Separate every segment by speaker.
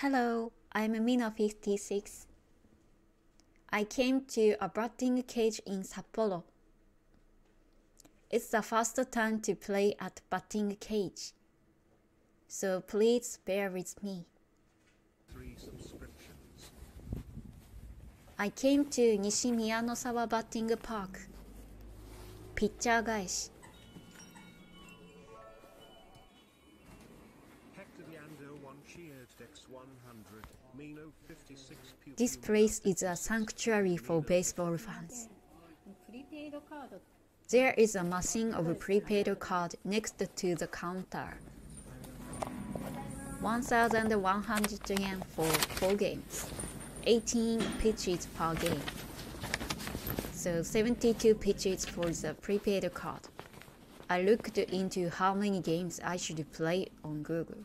Speaker 1: Hello, I'm Mino56. I came to a batting cage in Sapporo. It's the first time to play at batting cage. So please bear with me. I came to Nishimiyanosawa Batting Park. ピッ This place is a sanctuary for baseball fans. There is a machine of a prepaid card next to the counter. 1,100 yen for 4 games, 18 pitches per game. So 72 pitches for the prepaid card. I looked into how many games I should play on Google.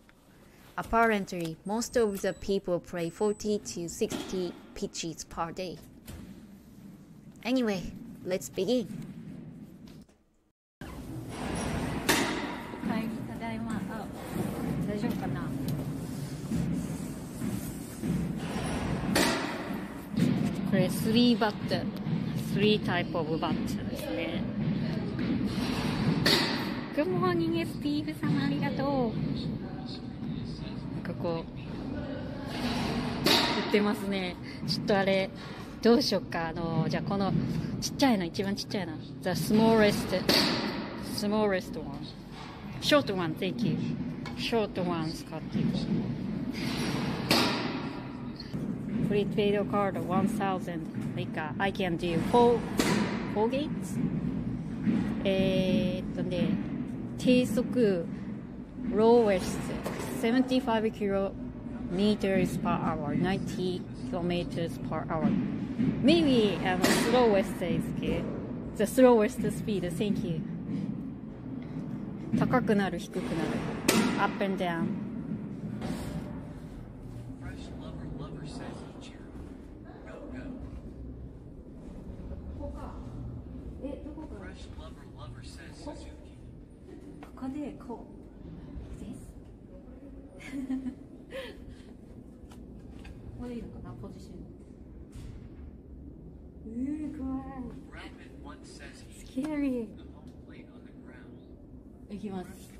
Speaker 1: Apparently, most of the people play 40 to 60 pitches per day. Anyway, let's begin.
Speaker 2: はいただいまあ大丈夫かなこれ3バット3タイプオブバットですね Good morning スティーブ様ありがとう こう言ってますねちょっとあれどうしよっかあのじゃあこのちっちゃいの一番ちっちゃいの The smallest smallest one short one thank you short one 使っていこうプリペイドカード1000 like uh, I can do 4 4 games えー、っとね低速 lowest 75 kilometers per hour 90 kilometers per hour maybe um, slowest is good the slowest speed thank you 高くなる低くなる up and down い
Speaker 3: Rabbit one says he
Speaker 2: ス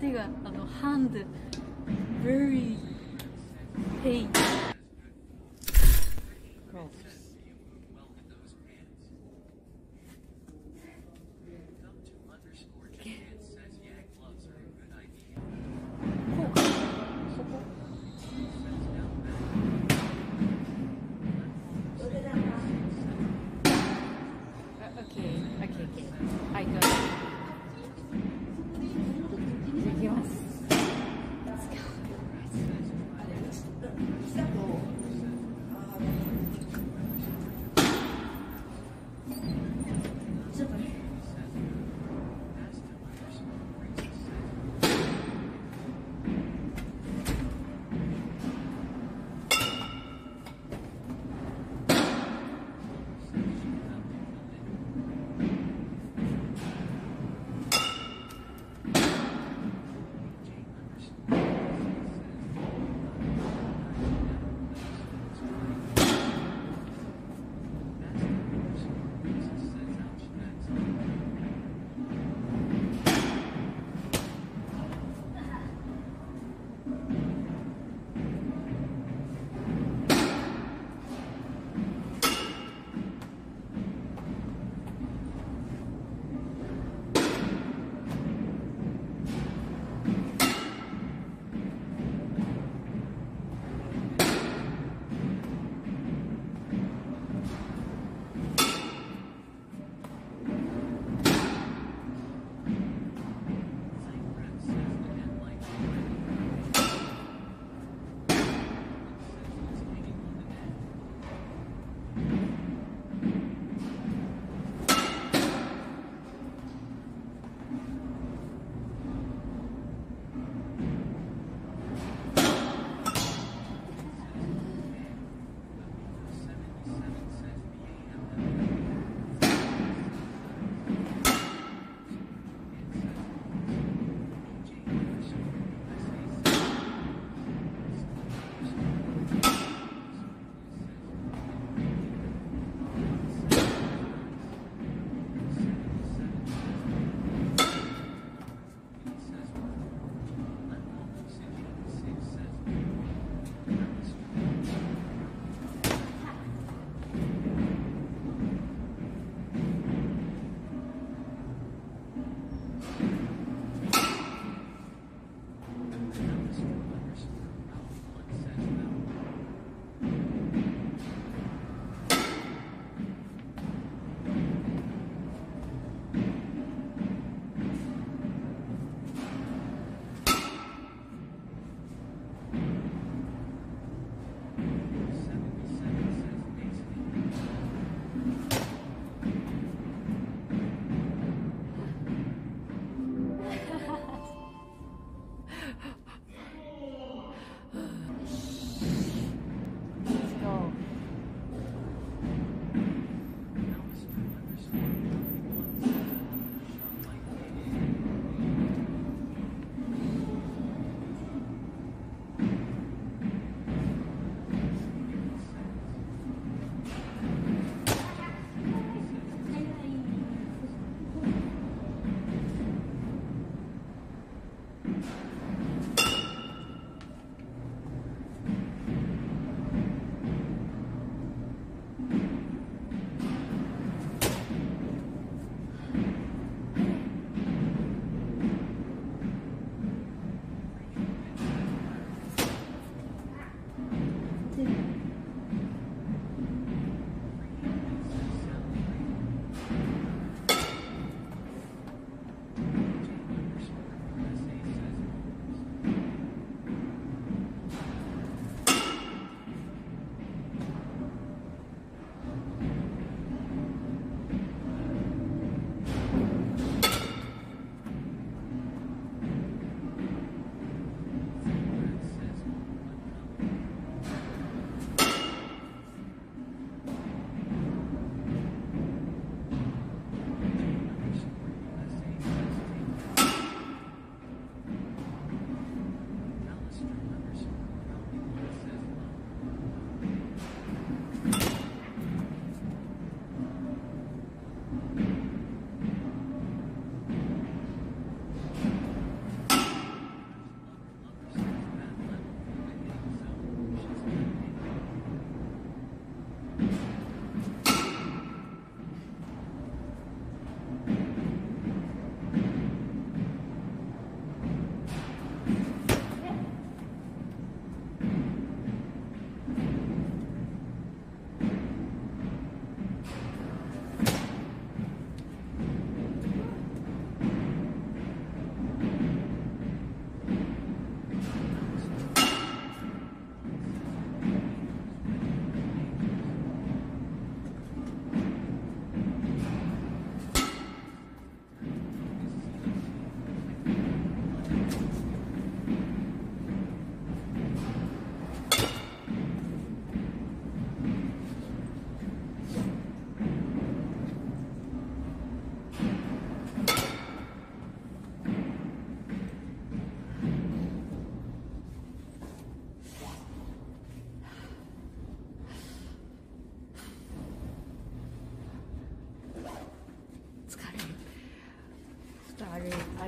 Speaker 2: 手があのハンド、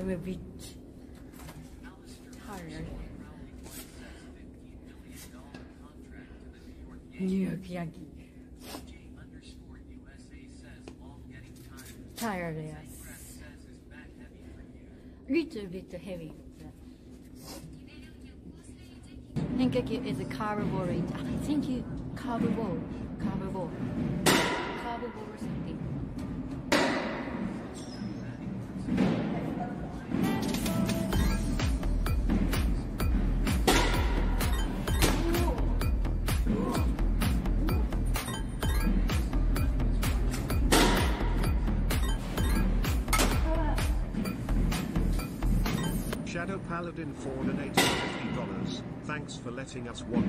Speaker 2: I'm a bit tired. New York Yankee.
Speaker 3: Tired,
Speaker 2: yes.
Speaker 3: A
Speaker 2: Little bit heavy. Henkeki is a carnivore. Thank you. carnivore, carnivore, carnivore something.
Speaker 4: Shadow Paladin for donated $50. Thanks for letting us watch.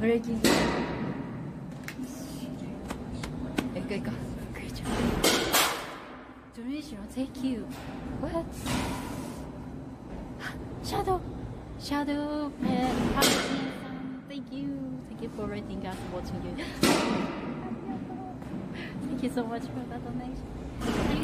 Speaker 4: Breaking. 一回か。Great job. Donation, thank you. What? Shadow. Shadow and Happy Thank you. Thank you for rating us, watching you. Thank you so much for that donation.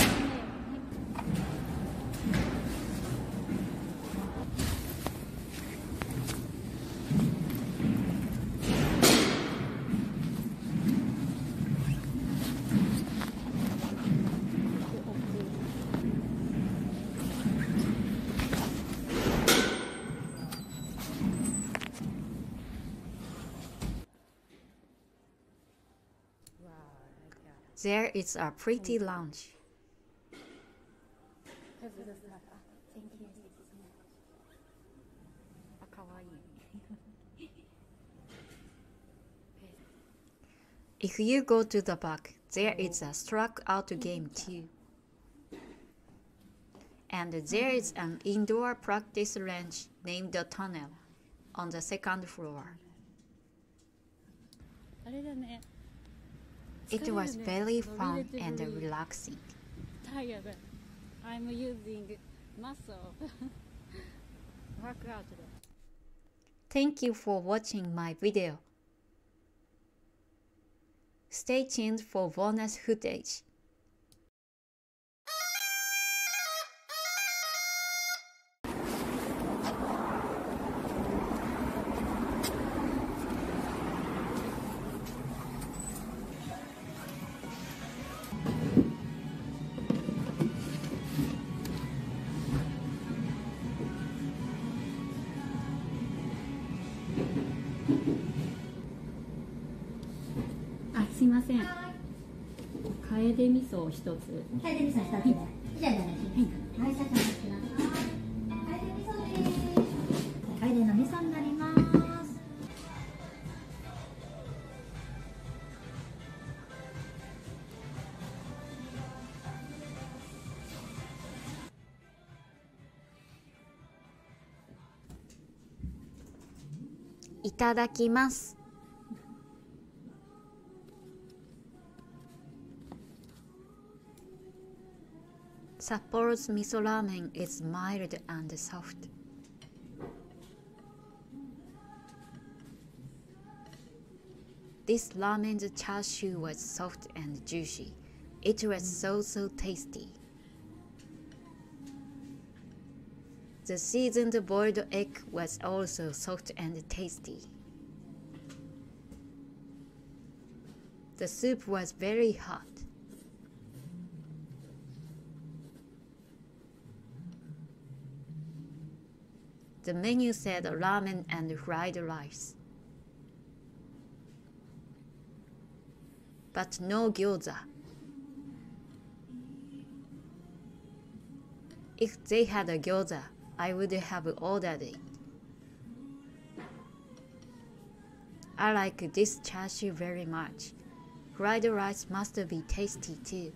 Speaker 1: There is a pretty lounge.
Speaker 2: Thank you. あ、かわいい。
Speaker 1: If you go to the back, there is a struck out game too. And there is an indoor practice range named the Tunnel on the second floor.
Speaker 2: あれだね。
Speaker 1: It was very fun and relaxing.
Speaker 2: tired. I'm using muscle. Workout.
Speaker 1: Thank you for watching my video. Stay tuned for bonus footage.
Speaker 4: ません。楓味噌一つ。
Speaker 5: 楓味噌一つ、じゃあ、楓の味噌になります。
Speaker 1: いただきます。Sapporo's miso ramen is mild and soft. This ramen's chashu was soft and juicy. It was so so tasty. The seasoned boiled egg was also soft and tasty. The soup was very hot. The menu said ramen and fried rice. But no gyoza. If they had a gyoza, I would have ordered it. I like this chashu very much. Fried rice must be tasty too.